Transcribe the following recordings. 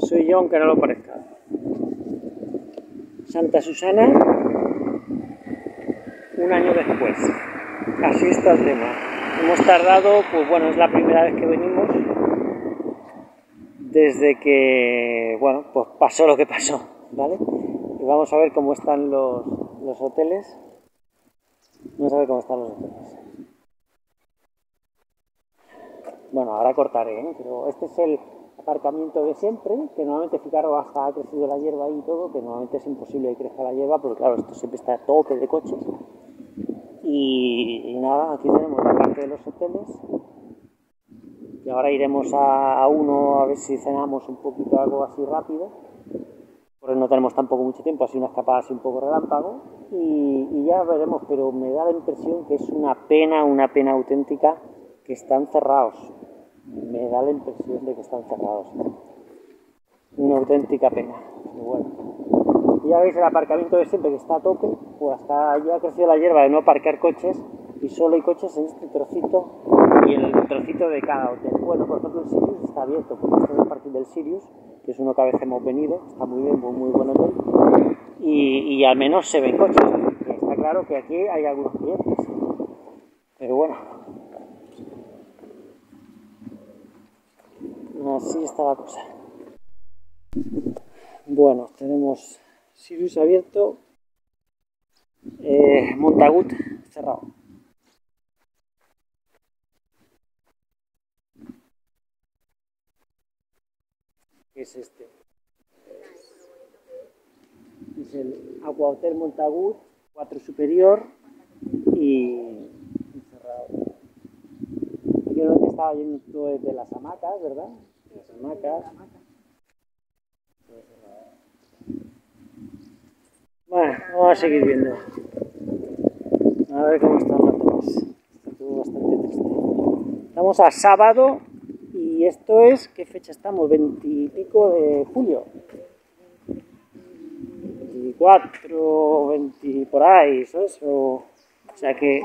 soy yo aunque no lo parezca. Santa Susana, un año después. Así está el tema. Hemos tardado, pues bueno, es la primera vez que venimos desde que, bueno, pues pasó lo que pasó, ¿vale? Y vamos a ver cómo están los, los hoteles. Vamos a ver cómo están los hoteles. Bueno, ahora cortaré, ¿eh? pero este es el aparcamiento de siempre, que normalmente fijaros hasta ha crecido la hierba ahí y todo, que normalmente es imposible que crezca la hierba, porque claro, esto siempre está a tope de coches. Y, nada, aquí tenemos la parte de los hoteles. Y ahora iremos a, uno a ver si cenamos un poquito algo así rápido. Porque no tenemos tampoco mucho tiempo, así una escapada así un poco relámpago. Y ya veremos, pero me da la impresión que es una pena, una pena auténtica que están cerrados. Me da la impresión de que están cerrados. Una auténtica pena. Bueno. Y ya veis el aparcamiento de siempre que está a tope, hasta ya ha crecido la hierba de no aparcar coches y solo hay coches en este trocito y en el trocito de cada hotel. Bueno, por ejemplo, el Sirius está abierto, porque este es el del Sirius, que es uno que a veces hemos venido, está muy bien, muy, muy buen hotel, y, y al menos se ven coches. Está claro que aquí hay algunos clientes, pero bueno, así está la cosa. Bueno, tenemos Sirius abierto, eh, Montagut cerrado. ¿Qué es este? Es el Aqua Hotel Montagut, 4 superior y, cerrado. Aquí es donde estaba yendo de las hamacas, ¿verdad? Las hamacas. Bueno, vamos a seguir viendo. A ver cómo están las cosas. Está todo bastante triste. Estamos a sábado y esto es, ¿qué fecha estamos? 20 y pico de julio. 24, 20 por ahí, ¿sabes? O, o sea que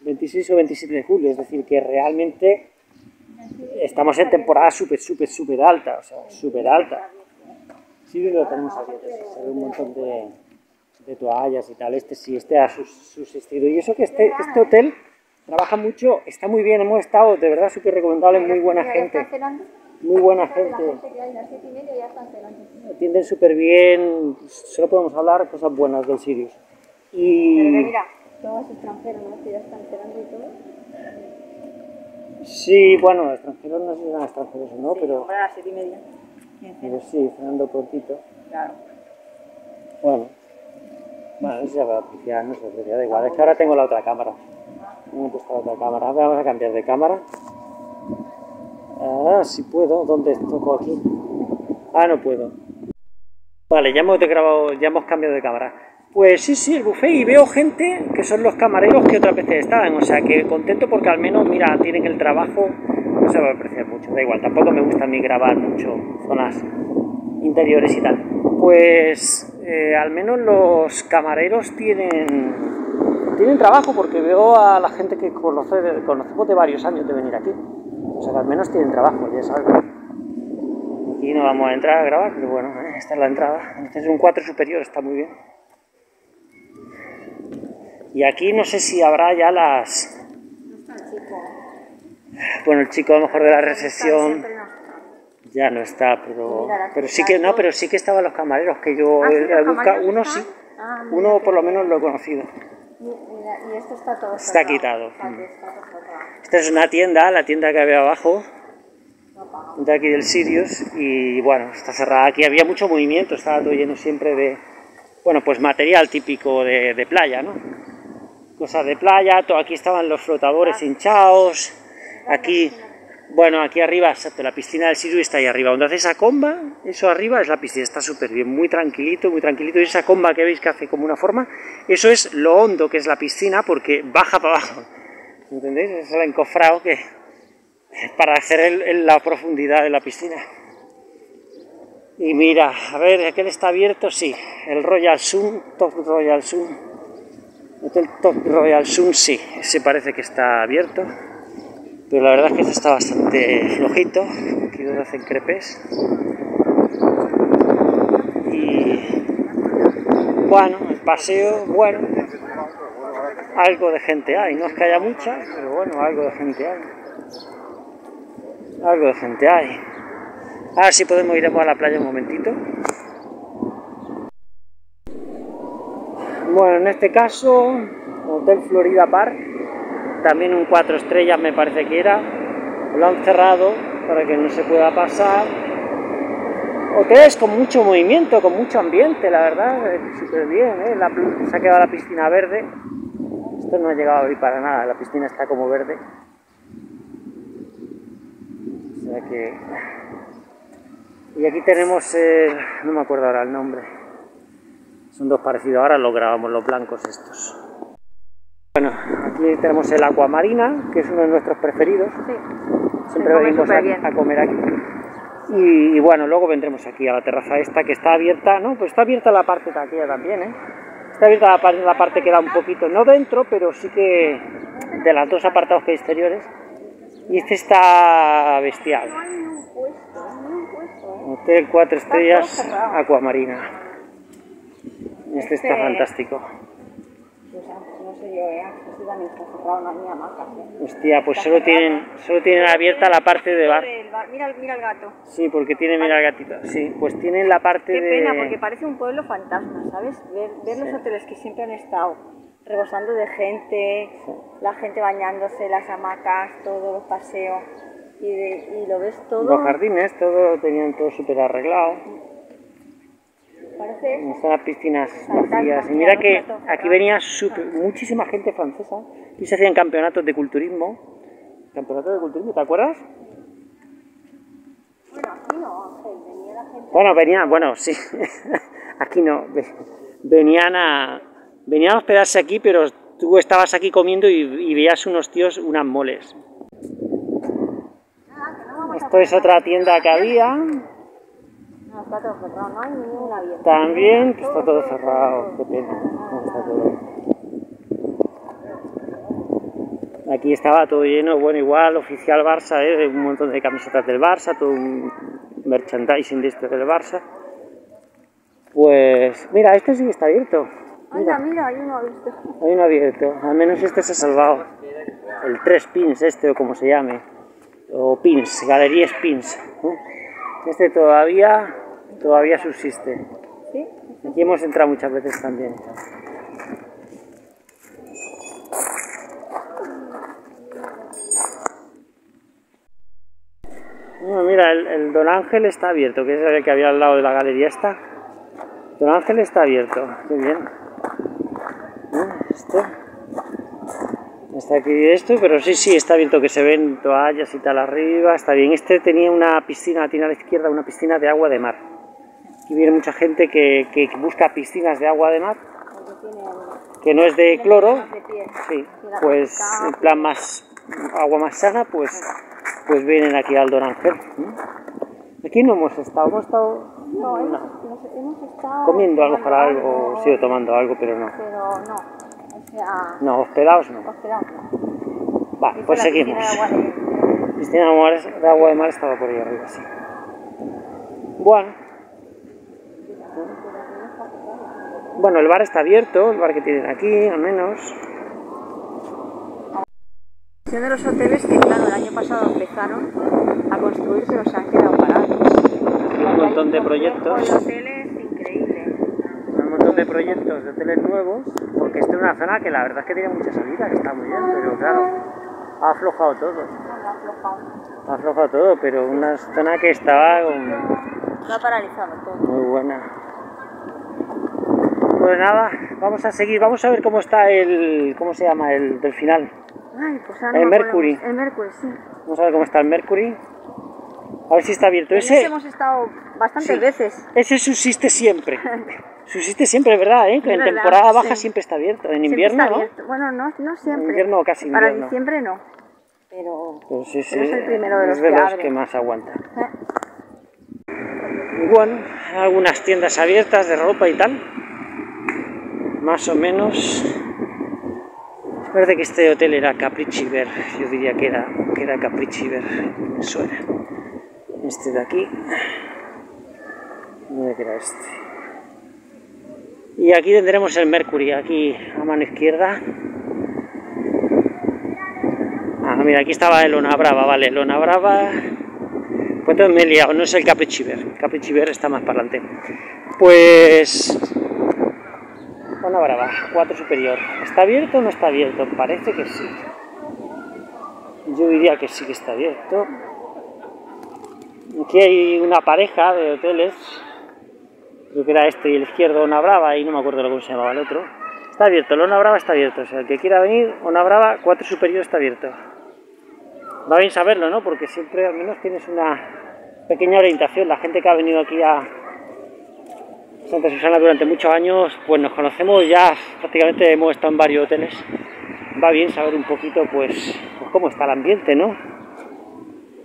26 o 27 de julio, es decir, que realmente estamos en temporada súper, súper, súper alta, o sea, súper alta. Sí, lo tenemos abierto, se ve un montón de, de toallas y tal. Este sí, este ha subsistido. Y eso que este, este hotel trabaja mucho, está muy bien, hemos estado, de verdad, súper recomendable, muy buena gente, muy buena gente. Atienden súper bien, solo podemos hablar cosas buenas del Sirius. Pero Y mira, todos extranjeros, ¿no? Que ya están y todo. Sí, bueno, extranjeros no sé si eran extranjeros o no, pero, Hombre, a las siete y media. pero sí, cenando prontito. Claro. Bueno, bueno, eso ya va a apreciar, no sé, pero ya da igual. Es que ahora tengo la otra cámara. No he puesto la otra cámara. Vamos a cambiar de cámara. Ah, si puedo. ¿Dónde toco aquí? Ah, no puedo. Vale, ya hemos grabado, ya hemos cambiado de cámara. Pues sí, sí, el buffet y veo gente que son los camareros que otras veces estaban, o sea que contento porque al menos, mira, tienen el trabajo, no se va a apreciar mucho, da igual, tampoco me gusta a mí grabar mucho zonas interiores y tal. Pues eh, al menos los camareros tienen, tienen trabajo porque veo a la gente que conoce, conocemos de varios años de venir aquí, o sea que al menos tienen trabajo, ya sabes. Aquí no vamos a entrar a grabar, pero bueno, esta es la entrada. Este es un 4 superior, está muy bien. Y aquí no sé si habrá ya las... No está el chico. Bueno, el chico a lo mejor de la está. ya no está, pero... Pero sí que, no, pero sí que estaban los camareros, que yo Ah, he- buscado- uno sí, Ah, uno por lo menos lo he conocido. Y, esto está todo Está quitado. Cerrado. Esta es una tienda, la tienda que había abajo, de aquí del Sirius, y bueno, está cerrada. Aquí había mucho movimiento, estaba todo lleno siempre de, bueno, pues material típico de, de playa, ¿no? Cosas de playa, todo, aquí estaban los flotadores hinchados, aquí, bueno, aquí arriba, exacto, la piscina del Sirius está ahí arriba. Donde hace esa comba, eso arriba es la piscina, está súper bien, muy tranquilito, muy tranquilito. Y esa comba que veis que hace como una forma, eso es lo hondo que es la piscina porque baja para abajo. ¿Entendéis? Es el encofrado que, para hacer el- el- la profundidad de la piscina. Y mira, a ver, aquel está abierto, sí. El Royal Sun, Top Royal Sun. Hotel Top Royal Sun, sí. Ese parece que está abierto. Pero la verdad es que este está bastante flojito. aquí donde hacen crepes. Y bueno, el paseo, bueno, algo de gente hay, no es que haya mucha, pero bueno, algo de gente hay. Algo de gente hay. A ver si podemos ir a la playa un momentito. Bueno, en este caso, Hotel Florida Park, también un 4 estrellas me parece que era, lo han cerrado para que no se pueda pasar. Hoteles con mucho movimiento, con mucho ambiente, la verdad, súper bien, ¿eh? Se ha quedado la piscina verde, esto no ha llegado a abrir para nada, la piscina está como verde. O sea que... Y aquí tenemos, el... no me acuerdo ahora el nombre, son dos parecidos, ahora lo grabamos, los blancos estos. Bueno, aquí tenemos el Aquamarina, que es uno de nuestros preferidos. Sí. Siempre venimos a, a comer aquí. Y, y bueno, luego vendremos aquí a la terraza esta que está abierta, ¿no? Pues está abierta la parte de aquella también, ¿eh? Está abierta la, par- la parte que da un poquito, no dentro, pero sí que de las dos apartados que hay exteriores. Y este está bestial. ¿eh? Hotel 4 estrellas. Aquamarina. Este está Este- fantástico. No sé yo, ¿eh? Este también está cerrado, no ¿eh? Hostia, pues solo cerrado. tienen, solo tienen abierta la parte de bar. Mira, mira el gato. Sí, porque tiene, mira el gatito. Sí, pues tienen la parte Qué de... pena, porque parece un pueblo fantasma, ¿sabes? Ver, ver los Sí. hoteles que siempre han estado rebosando de gente, la gente bañándose, las hamacas, todos los paseos, y, de- y lo ves todo. Los jardines, todo tenían todo súper arreglado. Parece. Están las piscinas vacías. Y mira, que aquí venía muchísima gente francesa. Aquí se hacían campeonatos de culturismo. Campeonatos de culturismo, ¿te acuerdas? Bueno, aquí no, Ángel, venía la gente. Bueno, venían, bueno, sí. aquí no. ve- Venían a, venían a hospedarse aquí, pero tú estabas aquí comiendo y, y veías unos tíos, unas moles. Esto es otra tienda que había. No, está todo cerrado, no hay ninguna abierta. También que está todo cerrado, qué pena. cómo está todo. Aquí estaba todo lleno, bueno, igual, oficial Barça, ¿eh? un montón de camisetas del Barça, todo un merchandising de este del Barça. Pues, mira, este sí que está abierto. Anda, mira, hay uno abierto. Hay uno abierto, al menos este se ha salvado. El 3 pins, este o como se llame. O pins, galerías pins. ¿eh? Este todavía, todavía subsiste. ¿Sí? Aquí hemos entrado muchas veces también. Bueno, mira, el, el Don Ángel está abierto, que es el que había al lado de la galería esta. Don Ángel está abierto, qué bien. ¿Eh? Esto. Está aquí esto, pero sí, sí, está abierto, que se ven toallas y tal arriba, está bien. Este tenía una piscina, tiene a la izquierda una piscina de agua de mar. Aquí viene mucha gente que, que busca piscinas de agua de mar, que no es de cloro, sí, pues en plan más, agua más sana, pues, pues vienen aquí al. ¿Mm? Aquí no hemos estado, hemos estado No, hemos, nos- hemos estado. comiendo algo para tomando algo, o sí, tomando algo, pero no. Pero no. O sea, No, hospedados no. hospedados no. Vale, Dice pues seguimos. piscina de de agua de mar estaba por ahí arriba, sí. Bueno. Bueno, el bar está abierto, el bar que tienen aquí, al menos. Son de los hoteles que, claro, el año pasado empezaron a construir, pero se han quedado parados. un montón de proyectos. Hay hoteles increíbles. Un montón de proyectos de hoteles nuevos, porque esta es una zona que la verdad es que tiene mucha salida, que está muy bien, pero claro, ha aflojado todo. Ha aflojado. Ha aflojado todo, pero una zona que estaba con- Lo ha paralizado todo. muy buena. Pues nada, vamos a seguir, vamos a ver cómo está el, ¿cómo se llama? El del final. Ay, pues ahora El no me Mercury. El Mercury, sí. Vamos a ver cómo está el Mercury. A ver si está abierto. En ese Ese, hemos estado bastantes Sí. veces. ese subsiste siempre. Subsiste siempre, ¿verdad? ¿Eh? Que en verdad, temporada baja sí. siempre está abierto. En invierno, está ¿no? Bueno, no, no siempre. En invierno casi Para invierno. diciembre no. Pero. Pues sí, sí, Pero es el primero de los es de que los que más aguanta. eh, bueno, algunas tiendas abiertas de ropa y tal. Más o menos. Parece que este hotel era Caprichiver. Yo diría que era, que era Caprichiver. Suena. Este de aquí. ¿Dónde queda este? Y aquí tendremos el Mercury, aquí a mano izquierda. Ah, mira, aquí estaba el Lona Brava, vale, Lona Brava. Pues me he liado, no es el Caprichiver, Caprichiver está más para adelante. Pues. Lona Brava, 4 superior. ¿Está abierto o no está abierto? Parece que sí. Yo diría que sí que está abierto. Aquí hay una pareja de hoteles, creo que era este y el izquierdo, Ona Brava, y no me acuerdo cómo se llamaba el otro. Está abierto, el Ona Brava está abierto, o sea, el que quiera venir, Ona Brava, 4 superior está abierto. Va bien saberlo, ¿no? Porque siempre al menos tienes una pequeña orientación. La gente que ha venido aquí a Santa Susana durante muchos años, pues nos conocemos ya, prácticamente hemos estado en varios hoteles. Va bien saber un poquito, pues, pues cómo está el ambiente, ¿no?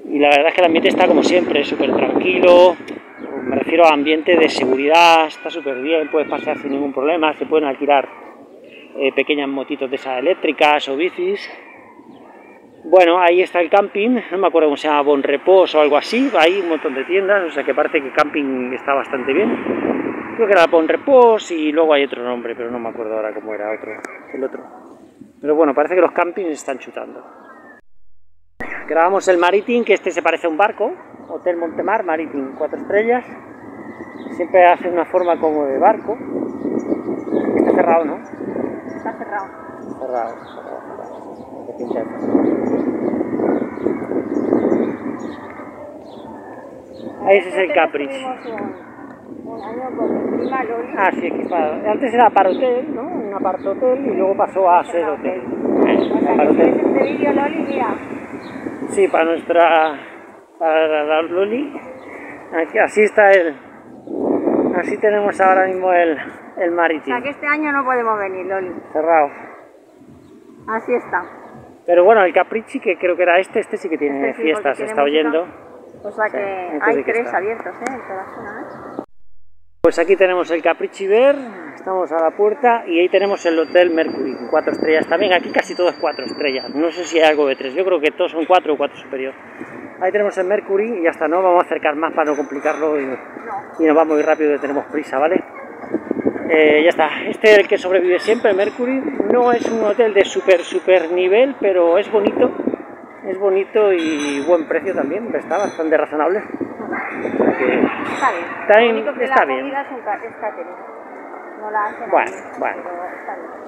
Y la verdad es que el ambiente está como siempre, súper tranquilo. Me refiero a ambiente de seguridad, está súper bien, puedes pasear sin ningún problema, se pueden alquilar eh, pequeñas motitos de esas eléctricas o bicis. Bueno, ahí está el camping, no me acuerdo cómo se llama, Bon Repos o algo así, hay un montón de tiendas, o sea que parece que el camping está bastante bien. Creo que era Bon Repos y luego hay otro nombre, pero no me acuerdo ahora cómo era otro, el otro. Pero bueno, parece que los campings están chutando. Grabamos el Maritim, que este se parece a un barco, Hotel Montemar, Maritim, cuatro estrellas. Siempre hace una forma como de barco. Está cerrado, ¿no? Está cerrado. Cerrado, cerrado, cerrado. Ese es el Caprice. Ah, sí, aquí para- antes era para hotel, ¿no? Un aparto hotel y luego pasó a ser hotel. O este vídeo, Loli, mira. Sí, para nuestra. para la Loli. Aquí, así está el. Así tenemos ahora mismo el, el O sea, que este año no podemos venir, Loli. Cerrado. Así está. Pero bueno, el Capricci, que creo que era este, este sí que tiene Este sí, fiestas, se está música. oyendo. O sea que este hay que tres está. abiertos, ¿eh? En toda la zona, ¿eh? Pues aquí tenemos el Capricci Ver, estamos a la puerta y ahí tenemos el Hotel Mercury, cuatro estrellas también. Aquí casi todo es cuatro estrellas, no sé si hay algo de tres, yo creo que todos son cuatro o cuatro superior. Ahí tenemos el Mercury y ya está, no vamos a acercar más para no complicarlo y, y nos vamos muy rápido que tenemos prisa, ¿vale? Eh, ya está, este es el que sobrevive siempre, Mercury. No es un hotel de super, super nivel, pero es bonito. Es bonito y buen precio también, está bastante razonable. Está bien. Está bien, Lo único que está la bien. es, un catering. No la hacen Bueno, bueno. pero está bien.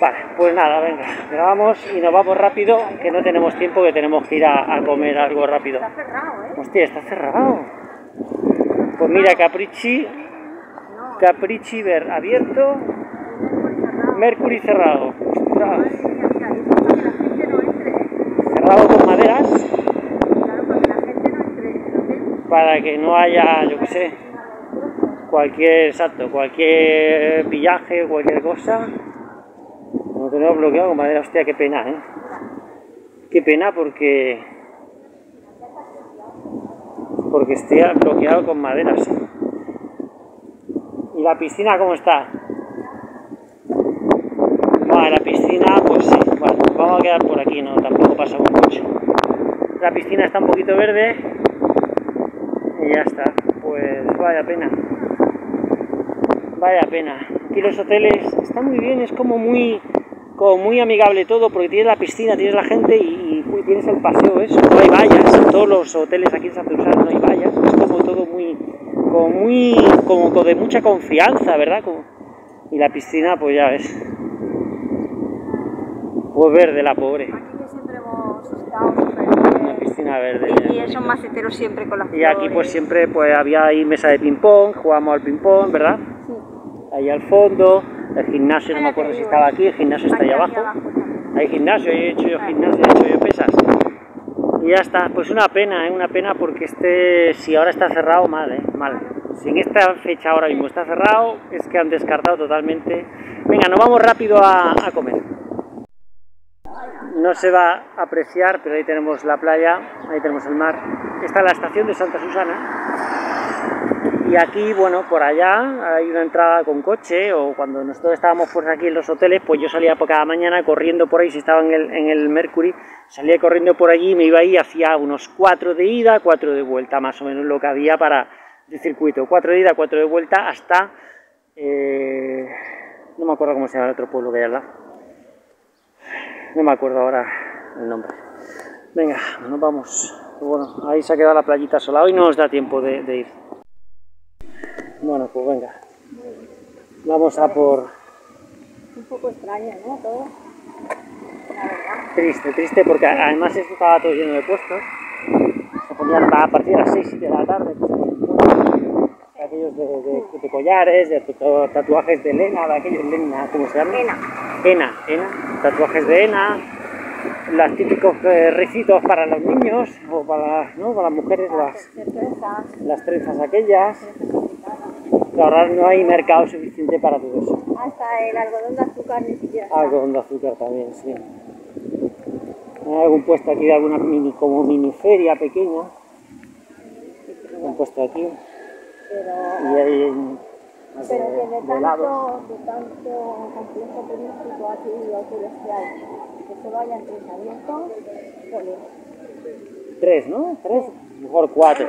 Vale, pues nada, venga, grabamos y nos vamos rápido, que no tenemos tiempo, que tenemos que ir a, a comer algo rápido. Está cerrado, ¿eh? Hostia, está cerrado. Pues mira, Capricci, Capricci ver abierto, Mercury cerrado. Ostras, entre. cerrado con maderas Claro, para que la gente no entre en el hotel. Para que no haya, yo qué sé, cualquier, exacto, cualquier pillaje cualquier cosa. Lo tenemos bloqueado con madera, hostia, qué pena, ¿eh? Qué pena porque... Porque esté bloqueado con maderas. ¿Y la piscina cómo está? Vale, la piscina, pues sí. Bueno, vamos a quedar por aquí, no, tampoco pasamos mucho. La piscina está un poquito verde ya está. Pues vaya pena. Vaya pena. Aquí los hoteles están muy bien, es como muy como muy amigable todo porque tienes la piscina, tienes la gente y, tienes el paseo eso, no hay vallas, en todos los hoteles aquí en Santa Susana no hay vallas, es como todo muy como muy como de mucha confianza, ¿verdad? Como- y la piscina pues ya ves. Pues verde la pobre, Aquí que siempre hemos estado verde. Y, y son maceteros siempre con las Y aquí pues siempre pues había ahí mesa de ping pong, jugamos al ping pong, ¿verdad? Sí. Ahí al fondo, el gimnasio, no me acuerdo si estaba eh. aquí, el gimnasio está ahí abajo. Hay gimnasio, he hecho yo Ah. gimnasio, he hecho yo pesas. Y ya está, pues una pena, ¿eh? una pena porque este, si ahora está cerrado, mal, ¿eh? mal. Si en esta fecha ahora mismo está cerrado, es que han descartado totalmente. Venga, nos vamos rápido a, a comer. No se va a apreciar, pero ahí tenemos la playa, ahí tenemos el mar. Está la estación de Santa Susana. Y aquí, bueno, por allá hay una entrada con coche, o cuando nosotros estábamos por aquí en los hoteles, pues yo salía por cada mañana corriendo por ahí, si estaba en el, en el Mercury, salía corriendo por allí, me iba ahí, hacía unos cuatro de ida, cuatro de vuelta, más o menos lo que había para el circuito, cuatro de ida, cuatro de vuelta, hasta, eh, no me acuerdo cómo se llama el otro pueblo que hay no me acuerdo ahora el nombre. Venga, nos vamos. Bueno, ahí se ha quedado la playita sola. Hoy no nos da tiempo de, de ir. Bueno, pues venga. Vamos a por... Un poco extraño, ¿no? Todo. La verdad. Triste, triste, porque además esto estaba todo lleno de puestos. Se ponían a partir de las 6 7 de la tarde. Pues, aquellos de, de, de, collares, de tatuajes de lena, de aquellos lena, ¿cómo se llama? Ena. Ena, ena. Tatuajes de ena, los típicos eh, recitos para los niños o para, ¿no? para las mujeres, las, las trenzas aquellas. ahora no hay mercado suficiente para todo eso. Hasta el algodón de azúcar ni siquiera. Algodón de azúcar también, sí. Hay algún puesto aquí de alguna mini, como mini feria pequeña. Un puesto aquí. Pero, Y hay pero que de tanto, de tanto complejo turístico aquí hoteles que solo hayan tres abiertos. Tres, ¿no? Tres, mejor cuatro.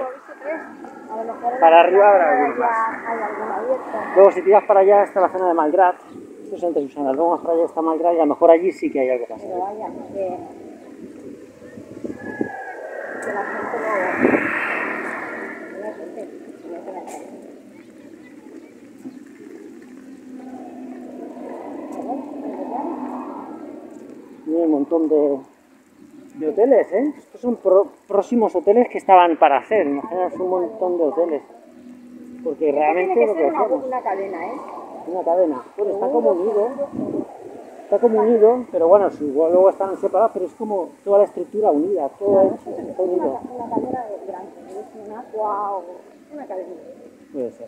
Para arriba habrá playa alguno más. Luego si tiras para allá está la zona de Malgrat. Esto es entre Susana. Luego más para allá está Malgrat y a lo mejor allí sí que hay algo más. Pero vaya, que, que la gente lo... que no se que no se la cae. Pero, ¿de verdad? Y hay un montón de, de hoteles, ¿eh? Estos son pro- próximos hoteles que estaban para hacer. Imaginaos un montón de hoteles. Porque realmente Tiene lo que que ser una, hacemos una cadena, ¿eh? una cadena. Bueno, está como unido. Está como unido, pero bueno, igual luego están separados, pero es como toda la estructura unida, todo hecho, está Una, unido. una cadena de grande, es un agua o una cadena. Puede ser.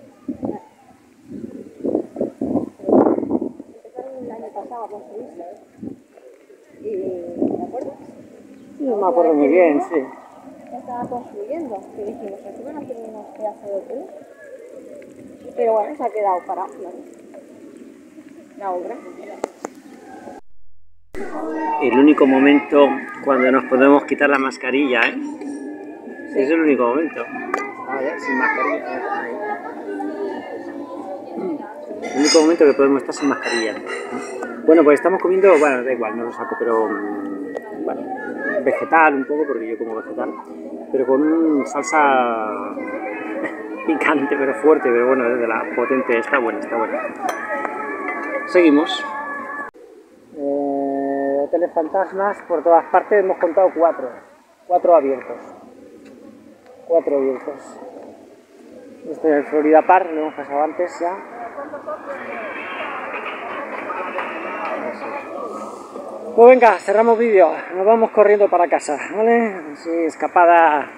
Empezaron el año pasado a construirse. Y, ¿me acuerdas? Sí, no me acuerdo muy bien, sí. estaba construyendo, que dijimos, aquí van a hacer unos pedazos de hotel. Pero bueno, se ha quedado parado, claro. La obra. El único momento cuando nos podemos quitar la mascarilla, ¿eh? Sí, es el único momento. Ah, ya, sin mascarilla. ahí. El único momento que podemos estar sin mascarilla. Bueno, pues estamos comiendo, bueno, da igual, no lo saco, pero mm, vegetal un poco, porque yo como vegetal, pero con un salsa picante, pero fuerte, pero bueno, desde la potente, está buena, está buena. Seguimos. Eh, por todas partes, hemos contado cuatro, cuatro abiertos, cuatro abiertos. Este es el Florida Park, lo hemos pasado antes ya. Pues venga, cerramos vídeo, nos vamos corriendo para casa, ¿vale? Sí, escapada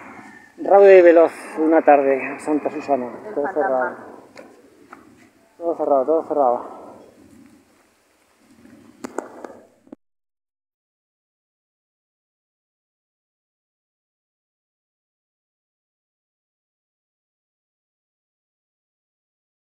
rápida y veloz una tarde a Santa Susana, todo cerrado. Todo cerrado, todo cerrado.